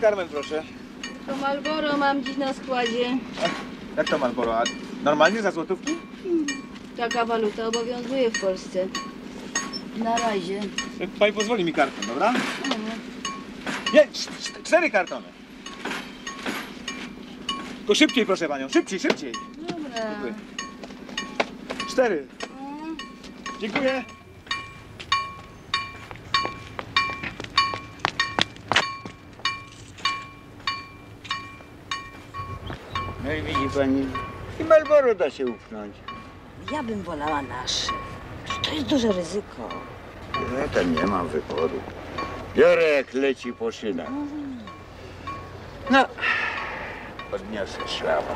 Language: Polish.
Carmen, proszę. To Malboro mam dziś na składzie. Jak to Marlboro? A normalnie za złotówki? Taka waluta obowiązuje w Polsce. Na razie. Pani pozwoli mi kartę, dobra? Nie, cz- cz- cztery kartony. Tylko szybciej, proszę panią, szybciej, szybciej. Dobra. Cztery. Mm. Dziękuję. No i widzi pani, i Malboro da się upchnąć. Ja bym wolała nasze. To jest duże ryzyko. Ja tam nie mam wyboru. Biorę jak leci po szynach. No, podniosę szlama.